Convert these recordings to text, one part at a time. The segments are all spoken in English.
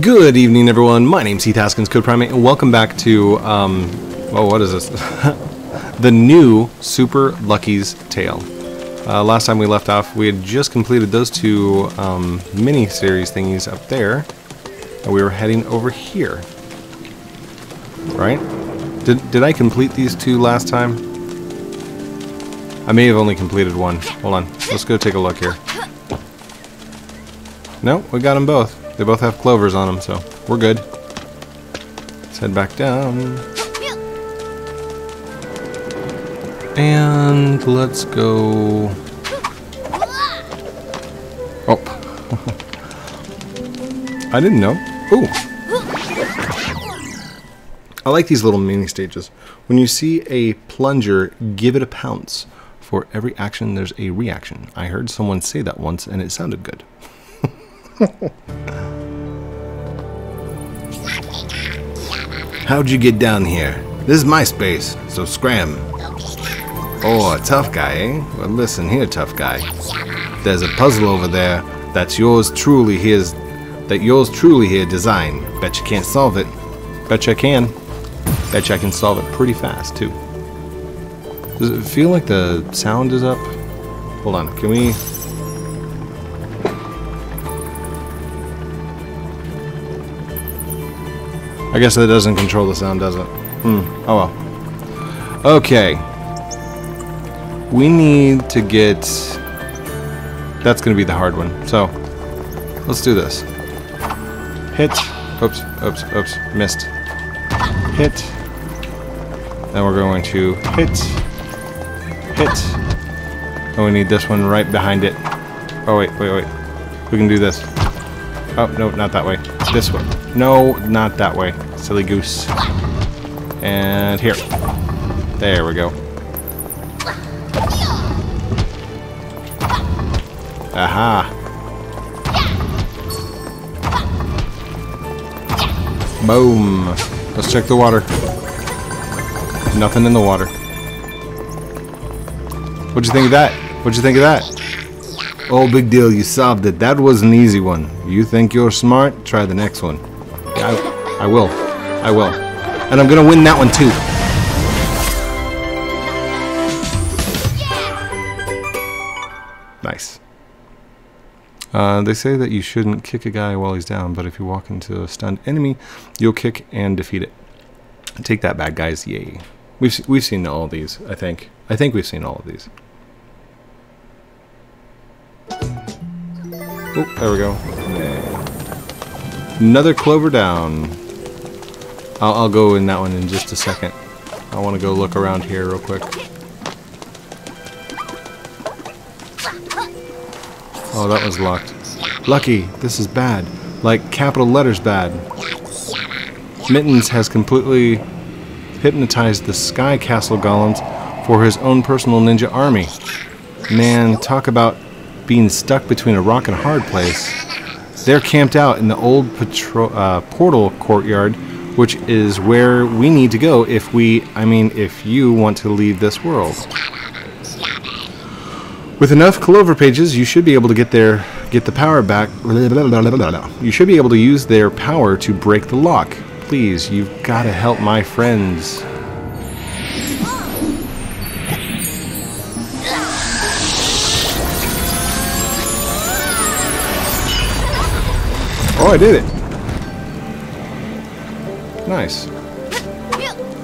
Good evening, everyone. My name's Heath Haskins, CodePrime8, and welcome back to, um, oh, what is this? the new Super Lucky's Tale. Uh, last time we left off, we had just completed those two um, mini-series thingies up there, and we were heading over here. Right? Did, did I complete these two last time? I may have only completed one. Hold on. Let's go take a look here. No, we got them both. They both have clovers on them, so we're good. Let's head back down. And let's go... Oh. I didn't know. Ooh. I like these little mini stages. When you see a plunger, give it a pounce. For every action, there's a reaction. I heard someone say that once, and it sounded good. How'd you get down here? This is my space, so scram. Oh, a tough guy, eh? Well, listen here, tough guy. There's a puzzle over there that's yours truly his, that yours truly here design. Bet you can't solve it. Bet you I can. Bet you I can solve it pretty fast, too. Does it feel like the sound is up? Hold on, can we... I guess that doesn't control the sound, does it? Hmm. Oh well. Okay. We need to get... That's going to be the hard one. So, let's do this. Hit. Oops, oops, oops. Missed. Hit. Then we're going to hit. Hit. And we need this one right behind it. Oh, wait, wait, wait. We can do this. Oh, no, not that way. This way. No, not that way. Silly goose. And here. There we go. Aha. Boom. Let's check the water. Nothing in the water. What'd you think of that? What'd you think of that? Oh, big deal. You solved it. That was an easy one. You think you're smart? Try the next one. I, I will. I will. And I'm to win that one, too. Nice. Uh, they say that you shouldn't kick a guy while he's down, but if you walk into a stunned enemy, you'll kick and defeat it. Take that, bad guys. Yay. We've, we've seen all these, I think. I think we've seen all of these. Oh, there we go. Another clover down. I'll, I'll go in that one in just a second. I want to go look around here real quick. Oh, that was locked. Lucky, this is bad. Like capital letters bad. Mittens has completely hypnotized the Sky Castle golems for his own personal ninja army. Man, talk about being stuck between a rock and a hard place. They're camped out in the old patro- uh, portal courtyard, which is where we need to go if we, I mean, if you want to leave this world. With enough clover pages, you should be able to get their get the power back. You should be able to use their power to break the lock. Please, you've got to help my friends. Oh, I did it. Nice.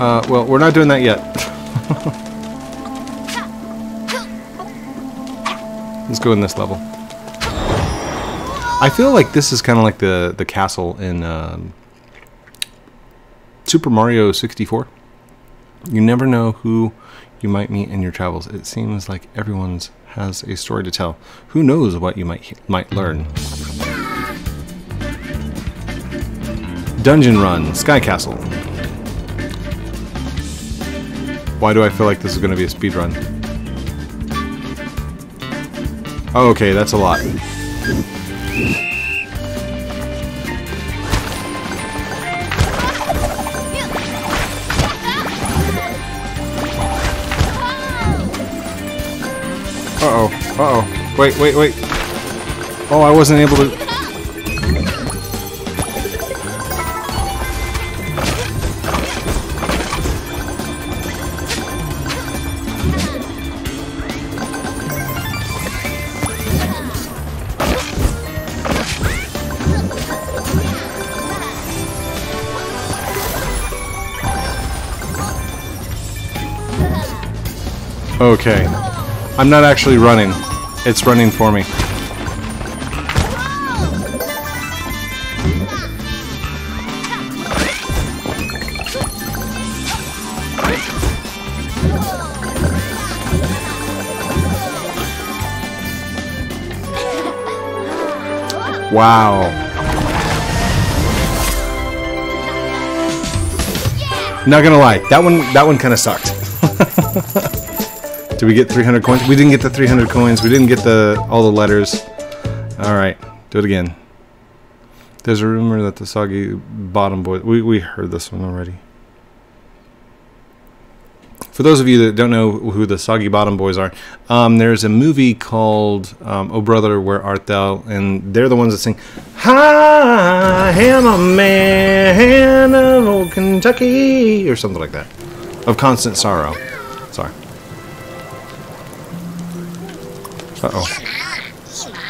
Uh, well, we're not doing that yet. Let's go in this level. I feel like this is kind of like the, the castle in um, Super Mario 64. You never know who you might meet in your travels. It seems like everyone's has a story to tell. Who knows what you might might learn. Dungeon Run, Sky Castle. Why do I feel like this is going to be a speed run? Oh, okay, that's a lot. Uh-oh, uh-oh. Wait, wait, wait. Oh, I wasn't able to... Okay. I'm not actually running. It's running for me. Wow. Not gonna lie, that one that one kind of sucked. Did we get 300 coins? We didn't get the 300 coins. We didn't get the all the letters. All right, do it again. There's a rumor that the soggy bottom boy. We we heard this one already. For those of you that don't know who the Soggy Bottom Boys are, um, there's a movie called um, "Oh Brother, Where Art Thou," and they're the ones that sing "Hi, Hannah Man of old Kentucky" or something like that, of constant sorrow. Uh oh.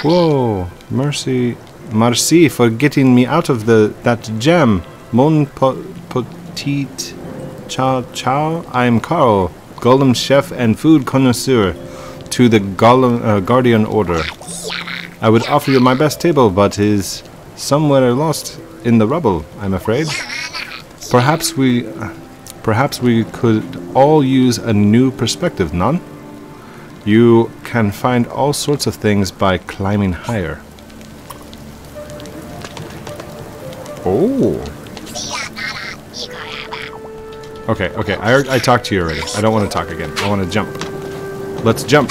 Whoa! Mercy, merci for getting me out of the that jam. Mon petite Ciao, ciao. I'm Carl, Golem Chef and Food Connoisseur to the Golem, uh, Guardian Order. I would offer you my best table, but is somewhere lost in the rubble, I'm afraid. Perhaps we, perhaps we could all use a new perspective, none? You can find all sorts of things by climbing higher. Oh. Okay, okay. I, I talked to you already. I don't want to talk again. I want to jump. Let's jump.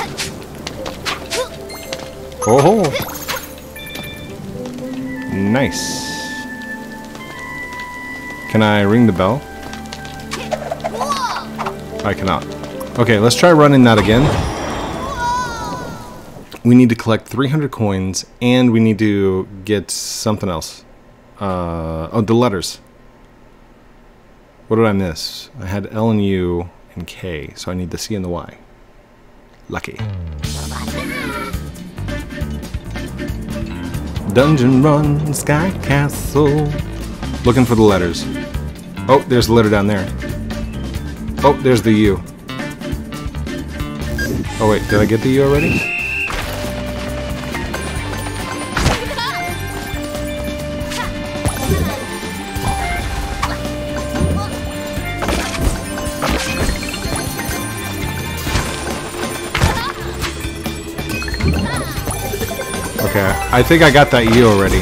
Oh, nice. Can I ring the bell? I cannot. Okay, let's try running that again. We need to collect 300 coins, and we need to get something else. Uh, oh, the letters. What did I miss? I had L and U and K, so I need the C and the Y. Lucky. Dungeon Run, Sky Castle. Looking for the letters. Oh, there's the letter down there. Oh, there's the U. Oh wait, did I get the U already? I think I got that U already.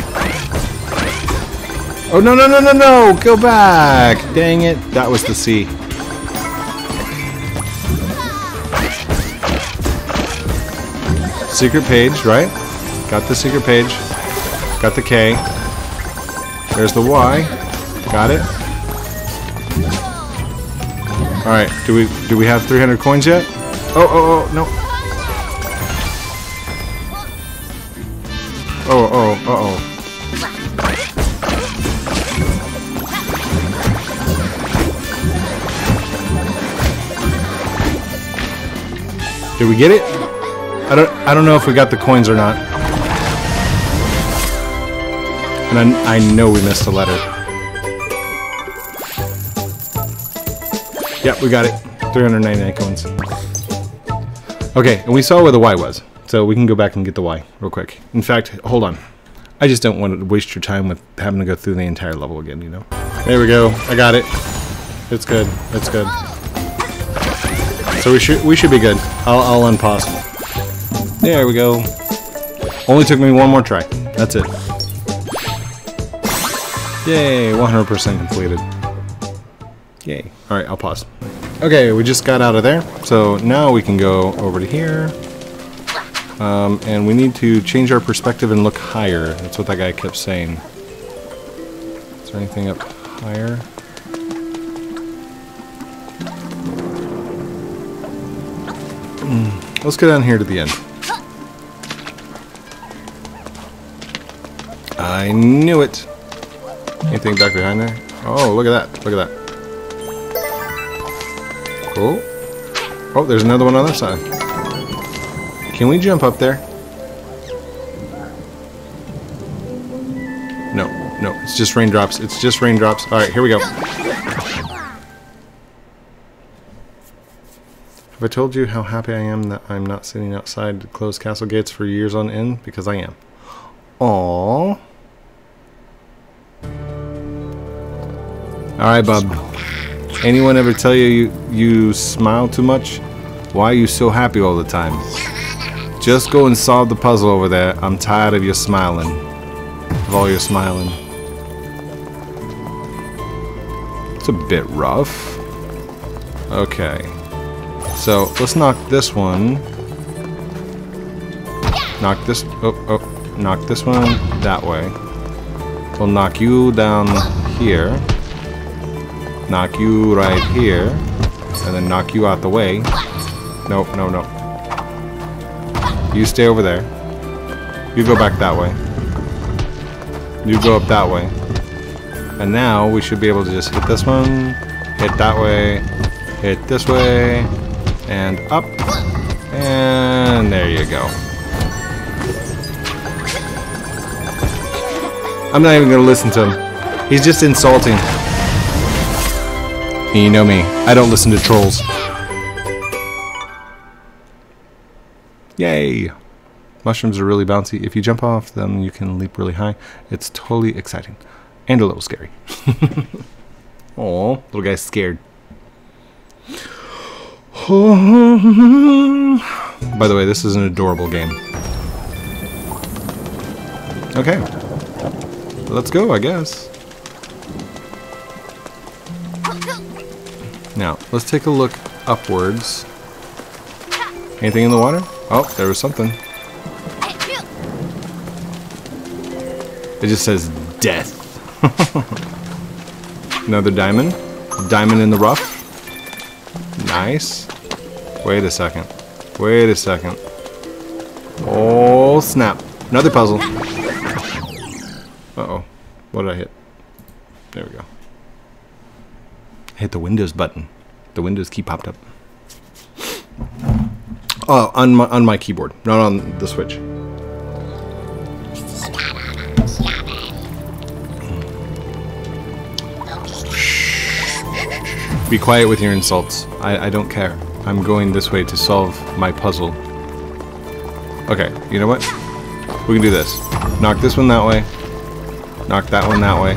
Oh, no, no, no, no, no! Go back! Dang it. That was the C. Secret page, right? Got the secret page. Got the K. There's the Y. Got it. Alright, do we do we have 300 coins yet? Oh, oh, oh, no. Oh, oh, uh-oh. Did we get it? I don't I don't know if we got the coins or not. And I, I know we missed a letter. Yep, we got it. 399 coins. Okay, and we saw where the Y was. So we can go back and get the Y real quick. In fact, hold on. I just don't want to waste your time with having to go through the entire level again, you know? There we go. I got it. It's good. It's good. So we should we should be good. I'll, I'll unpause. There we go. Only took me one more try. That's it. Yay, 100% completed. Yay. Alright, I'll pause. Okay, we just got out of there. So now we can go over to here. Um, and we need to change our perspective and look higher. That's what that guy kept saying. Is there anything up higher? Mm, let's go down here to the end. I knew it. Anything back behind there? Oh, look at that. Look at that. Cool. Oh, there's another one on the other side. Can we jump up there? No, no, it's just raindrops. It's just raindrops. Alright, here we go. Have I told you how happy I am that I'm not sitting outside closed castle gates for years on end? Because I am. Aww. Alright, bub. Anyone ever tell you, you you smile too much? Why are you so happy all the time? Just go and solve the puzzle over there. I'm tired of your smiling. Of all your smiling. It's a bit rough. Okay. So, let's knock this one. Knock this... Oh, oh. Knock this one that way. We'll knock you down here. Knock you right here. And then knock you out the way. Nope, no, no. You stay over there. You go back that way. You go up that way. And now we should be able to just hit this one, hit that way, hit this way, and up. And there you go. I'm not even going to listen to him. He's just insulting. You know me, I don't listen to trolls. Yay! Mushrooms are really bouncy. If you jump off them, you can leap really high. It's totally exciting. And a little scary. Oh, little guy's scared. By the way, this is an adorable game. Okay. Let's go, I guess. Now, let's take a look upwards. Anything in the water? Oh, there was something. It just says death. Another diamond. Diamond in the rough. Nice. Wait a second. Wait a second. Oh, snap. Another puzzle. Uh-oh. What did I hit? There we go. hit the Windows button. The Windows key popped up. Oh, on my, on my keyboard, not on the Switch. Be quiet with your insults. I, I don't care. I'm going this way to solve my puzzle. Okay, you know what? We can do this. Knock this one that way. Knock that one that way.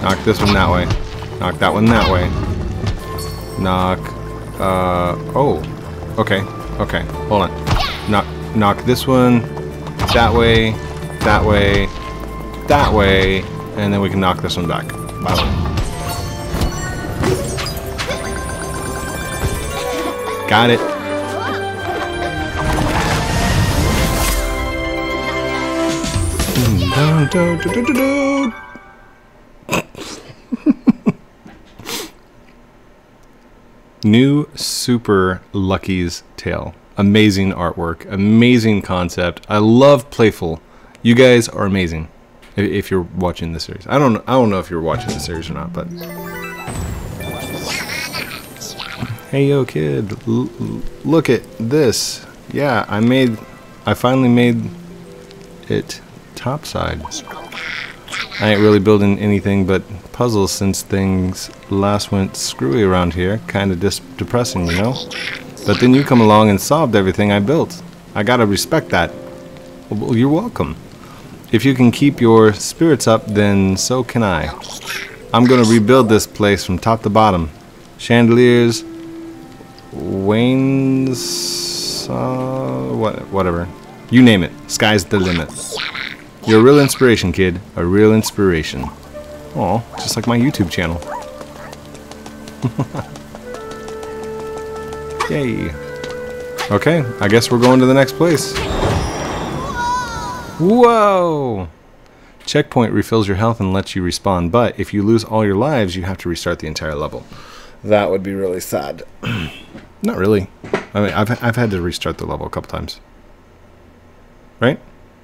Knock this one that way. Knock that one that way. Knock... Uh... Oh. Okay. Okay. Hold on. Knock, knock this one that way, that way, that way, and then we can knock this one back. Way. Got it. New Super Lucky's Tale. Amazing artwork, amazing concept. I love Playful. You guys are amazing. If you're watching the series, I don't. I don't know if you're watching the series or not, but Hey yo kid, L look at this. Yeah, I made, I finally made it topside. I ain't really building anything but puzzles since things last went screwy around here. Kinda depressing, you know? But then you come along and solved everything I built. I gotta respect that. Well, you're welcome. If you can keep your spirits up, then so can I. I'm gonna rebuild this place from top to bottom. Chandeliers, Wayne's... Uh, what, whatever. You name it. Sky's the limit. You're a real inspiration, kid. A real inspiration. Oh, just like my YouTube channel. Yay. Okay, I guess we're going to the next place. Whoa! Checkpoint refills your health and lets you respawn, but if you lose all your lives, you have to restart the entire level. That would be really sad. Not really. I mean, I've, I've had to restart the level a couple times. Right?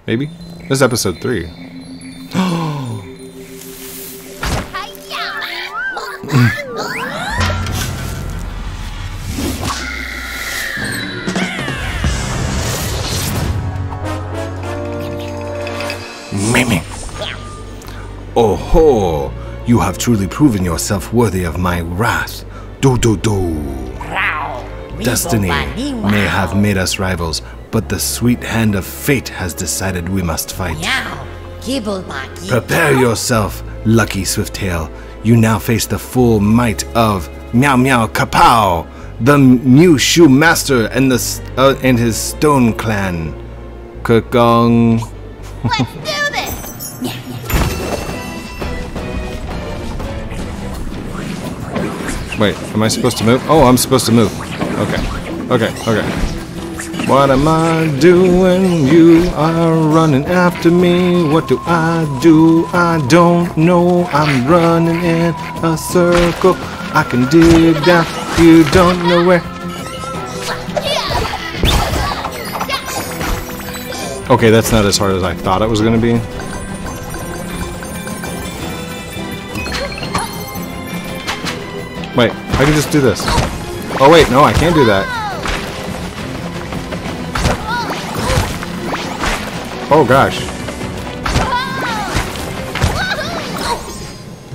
Maybe? This is episode 3. Mimi. Oh ho! You have truly proven yourself worthy of my wrath. Do do do. Destiny may have made us rivals, but the sweet hand of fate has decided we must fight. Meow. Gibble baki. Prepare yourself, lucky Swiftail. You now face the full might of Meow Meow Kapow, the new shoe master and the uh, and his stone clan. Kukong. Let's do this. Wait, am I supposed to move? Oh, I'm supposed to move. Okay. Okay, okay. What am I doing? You are running after me. What do I do? I don't know. I'm running in a circle. I can dig down. You don't know where. Okay, that's not as hard as I thought it was going to be. Wait, I can just do this. Oh wait, no, I can't do that. Oh gosh.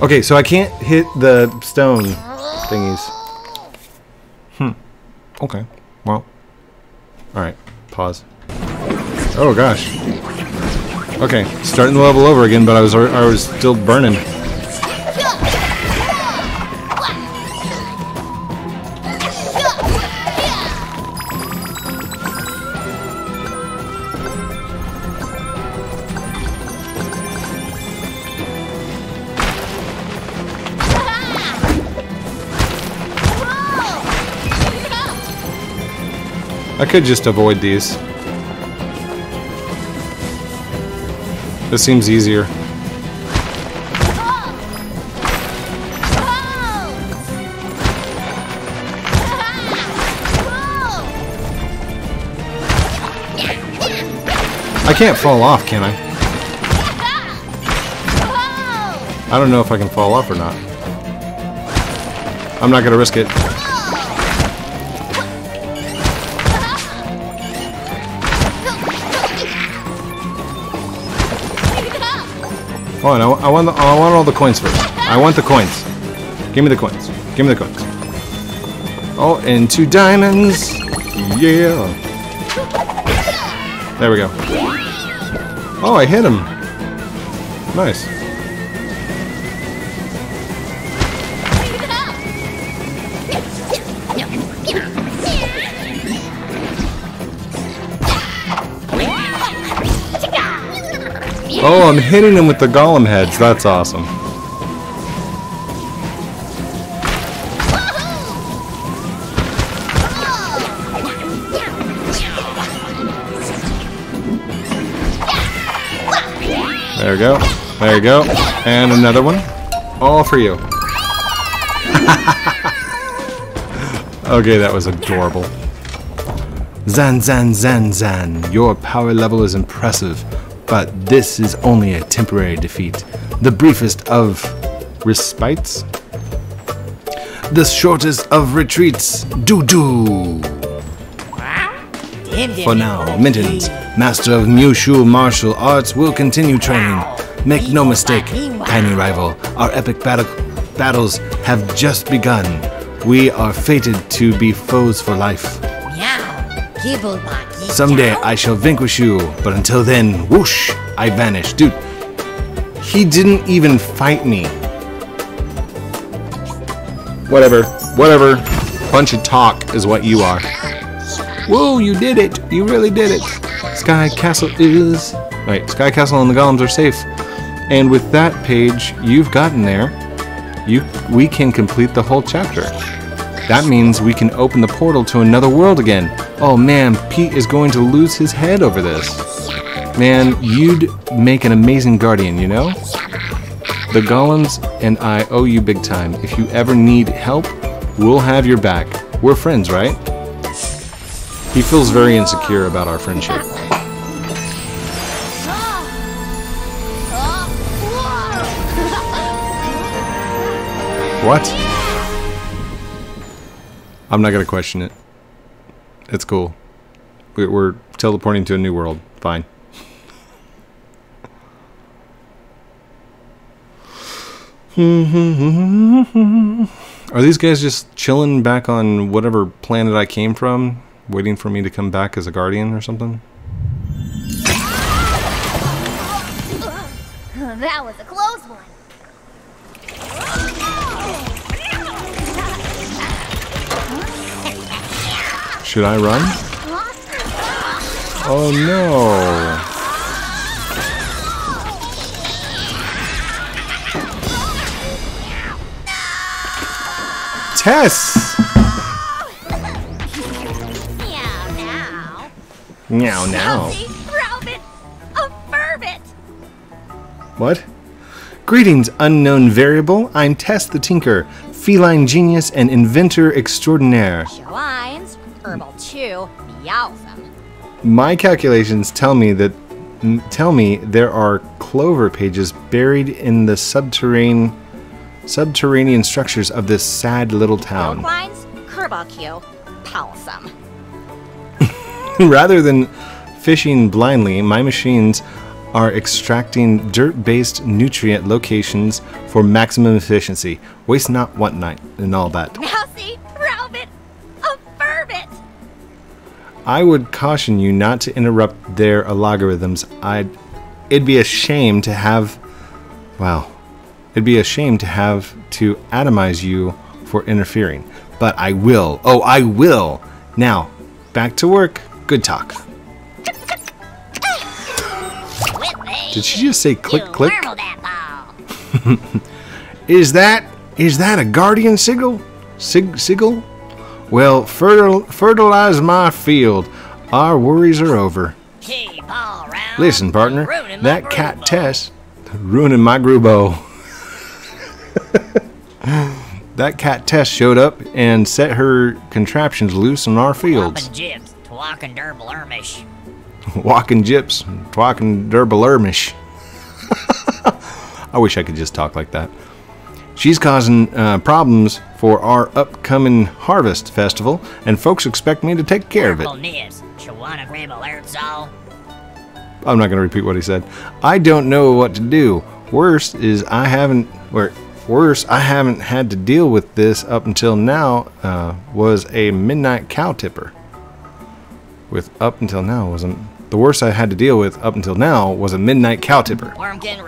Okay, so I can't hit the stone thingies. Hmm. Okay. Well. Alright. Pause. Oh gosh. Okay, starting the level over again, but I was I was still burning. I could just avoid these. This seems easier. I can't fall off, can I? I don't know if I can fall off or not. I'm not gonna risk it. Oh, and I, I want the, I want all the coins first. I want the coins. Give me the coins. Give me the coins. Oh, and two diamonds. Yeah. There we go. Oh, I hit him. I'm hitting him with the golem heads. That's awesome. There we go. There you go. And another one. All for you. okay, that was adorable. Zan Zan Zan Zan, your power level is impressive, but this is only a temporary defeat. The briefest of respites. The shortest of retreats. Dim, dim, For now, Mittens, master of Mushu martial arts, will continue training. Make no mistake, tiny rival, our epic battle battles have just begun. We are fated to be foes for life. Someday I shall vanquish you, but until then, whoosh, I vanish. Dude, he didn't even fight me. Whatever, whatever. Bunch of talk is what you are. Whoa, you did it! You really did it! Sky Castle is. Right, Sky Castle and the Golems are safe. And with that page you've gotten there, you we can complete the whole chapter. That means we can open the portal to another world again. Oh man, Pete is going to lose his head over this. Man, you'd make an amazing guardian, you know? The Golems and I owe you big time. If you ever need help, we'll have your back. We're friends, right? He feels very insecure about our friendship. What? I'm not gonna question it. It's cool. We- We're teleporting to a new world. Fine. Are these guys just chilling back on whatever planet I came from, waiting for me to come back as a guardian or something? That was a close one. Should I run? Oh no. Tess! Meow now. Now. What? Greetings, unknown variable. I'm Tess the Tinker, feline genius and inventor extraordinaire. Lines, herbal chew, meowsome. My calculations tell me that tell me there are clover pages buried in the subterranean subterranean structures of this sad little town. Lines, herbal chew. Rather than fishing blindly, my machines are extracting dirt-based nutrient locations for maximum efficiency. Waste not, want not, and all that. I would caution you not to interrupt their algorithms. I'd it'd be a shame to have wow. It'd be a shame to have to atomize you for interfering. But I will. Oh, I will. Now, back to work. Good talk. Did she just say click you click? Is that is that a guardian sigil? Sig sigil? Well, fertil fertilize my field. Our worries are over. Listen, partner, that cat. Tess ruining my grubo. that cat Tess showed up and set her contraptions loose on our fields. Walking jibs, twalking durble ermish. Walking gyps, twalking derbalermish. I wish I could just talk like that. She's causing uh, problems for our upcoming harvest festival, and folks expect me to take care of it. Purple nibs, Shawana grib alerts all. I'm not going to repeat what he said. I don't know what to do. Worst is I haven't. Or worse, I haven't had to deal with this up until now. Uh, was a midnight cow tipper. With up until now wasn't the worst I had to deal with up until now was a midnight cow tipper. Wormkin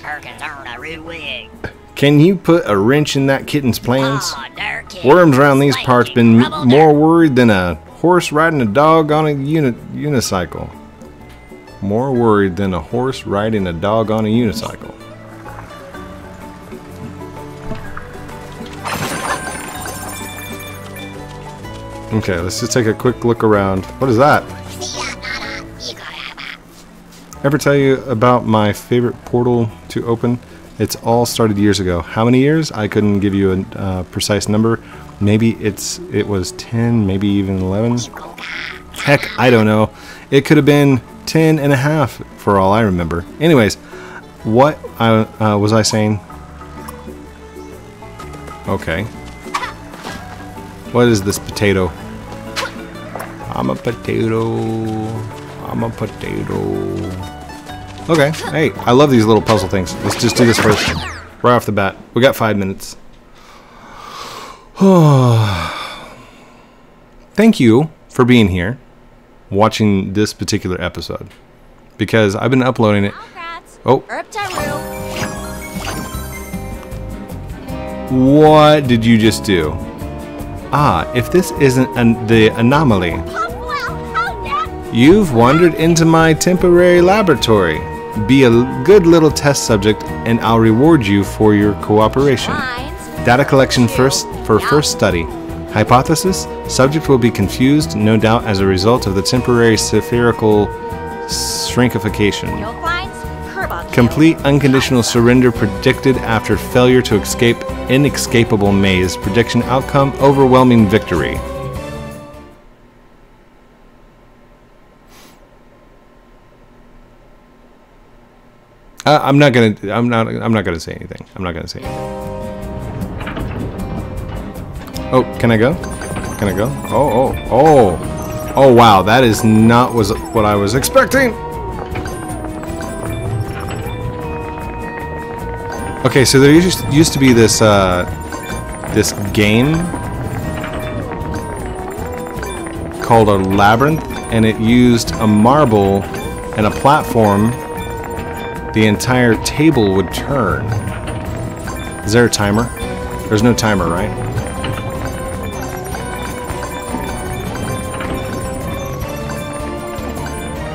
Perkins a rude wig. Can you put a wrench in that kitten's plans? Durkin, Worms around these parts been more worried than a horse riding a dog on a uni- unicycle. More worried than a horse riding a dog on a unicycle. Okay, let's just take a quick look around. What is that? Ever tell you about my favorite portal to open? It's all started years ago. How many years? I couldn't give you a uh, precise number. Maybe it's it was 10, maybe even 11. Heck, I don't know. It could have been 10 and a half for all I remember. Anyways, what I, uh, was I saying? Okay. What is this potato? I'm a potato. I'm a potato. Okay. Hey, I love these little puzzle things. Let's just do this first. Right off the bat. We got five minutes. Thank you for being here, watching this particular episode. Because I've been uploading it. Oh, what did you just do? Ah, if this isn't an, the anomaly, Popwell, how that? You've wandered into my temporary laboratory. Be a good little test subject, and I'll reward you for your cooperation. Data collection first for first study. Hypothesis: Subject will be confused, no doubt, as a result of the temporary spherical shrinkification. Complete unconditional surrender predicted after failure to escape inescapable maze. Prediction outcome: overwhelming victory. Uh, I'm not gonna. I'm not. I'm not gonna say anything. I'm not gonna say anything. Oh, can I go? Can I go? Oh, oh, oh, oh! Wow, that is not was what I was expecting. Okay, so there used, used to be this uh, this game called a labyrinth, and it used a marble and a platform. The entire table would turn. Is there a timer? There's no timer, right?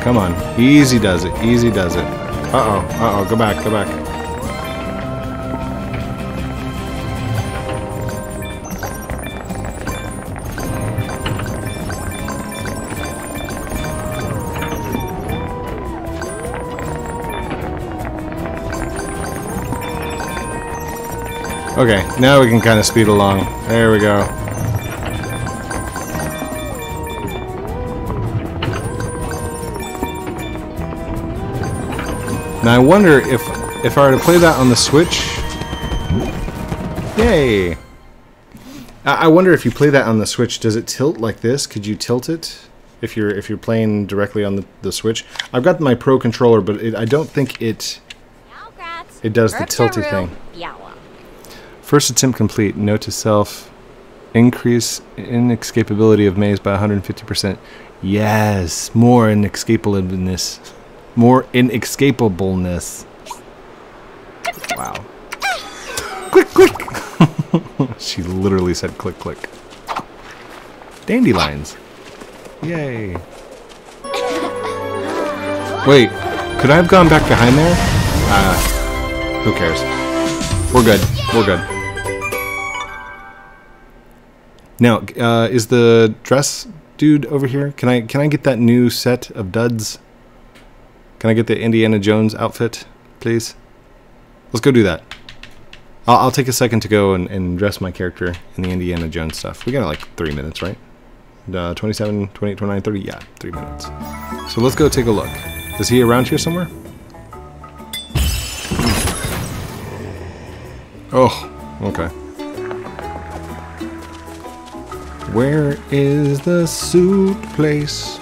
Come on. Easy does it. Easy does it. Uh-oh. Uh-oh. Go back. Go back. Okay, now we can kind of speed along. There we go. Now I wonder if if I were to play that on the Switch. Yay! I I wonder if you play that on the Switch, does it tilt like this? Could you tilt it if you're if you're playing directly on the, the Switch? I've got my Pro controller, but it, I don't think it it does the tilty thing. First attempt complete. Note to self: increase inescapability of maze by 150%. Yes, more inescapableness. More inescapableness. Wow. Click, click. she literally said click, click. Dandelions. Yay. Wait, could I have gone back behind there? Uh, who cares? We're good. We're good. Now, uh, is the dress dude over here? Can I can I get that new set of duds? Can I get the Indiana Jones outfit, please? Let's go do that. I'll, I'll take a second to go and, and dress my character in the Indiana Jones stuff. We got like three minutes, right? Uh, 27, 28, 29, 30? Yeah, three minutes. So let's go take a look. Is he around here somewhere? Oh, okay. Where is the suit place?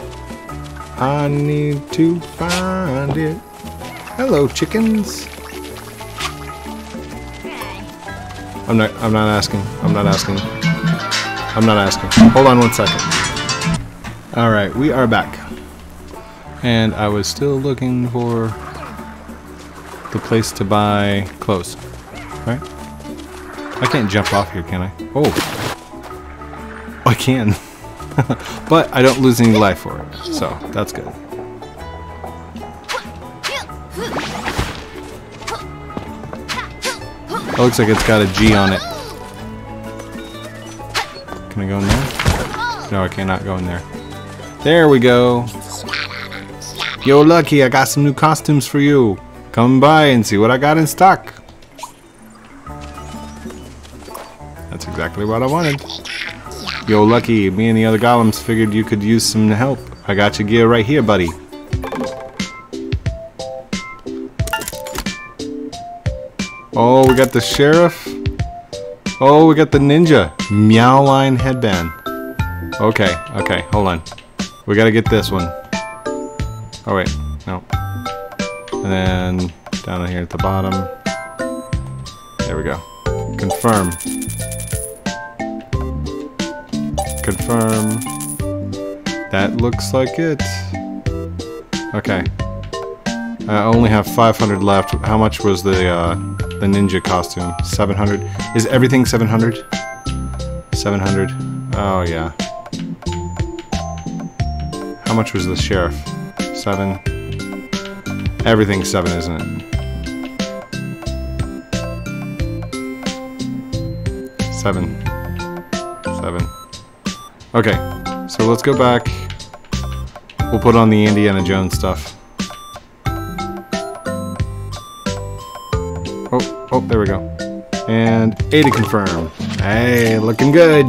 I need to find it. Hello, chickens. I'm not. I'm not asking. I'm not asking. I'm not asking. Hold on one second. All right, we are back, and I was still looking for the place to buy clothes. Right? I can't jump off here, can I? Oh, can. but I don't lose any life for it, so that's good. It looks like it's got a G on it. Can I go in there? No, I cannot go in there. There we go. Yo, Lucky, I got some new costumes for you. Come by and see what I got in stock. That's exactly what I wanted. Yo, Lucky, me and the other golems figured you could use some help. I got your gear right here, buddy. Oh, we got the sheriff. Oh, we got the ninja. Meow line headband. Okay, okay, hold on. We gotta get this one. Oh, wait, no. And then down here at the bottom. There we go. Confirm. Confirm. That looks like it. Okay. I only have 500 left. How much was the uh, the ninja costume? 700. Is everything 700? 700. Oh yeah. How much was the sheriff? Seven. Everything's seven, isn't it? Seven. Seven. Okay, so let's go back. We'll put on the Indiana Jones stuff. Oh, oh, there we go. And A to confirm. Hey, looking good.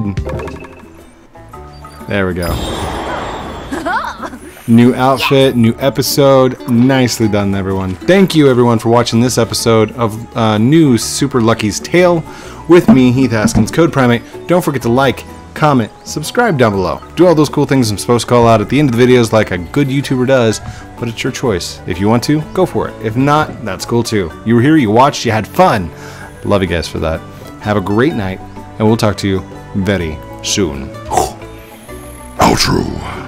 There we go. New outfit, new episode. Nicely done, everyone. Thank you, everyone, for watching this episode of uh, new Super Lucky's Tale with me, Heath Haskins, CodePrime8. Don't forget to like, comment, subscribe down below. Do all those cool things I'm supposed to call out at the end of the videos like a good YouTuber does, but it's your choice. If you want to, go for it. If not, that's cool too. You were here, you watched, you had fun. Love you guys for that. Have a great night, and we'll talk to you very soon. Outro.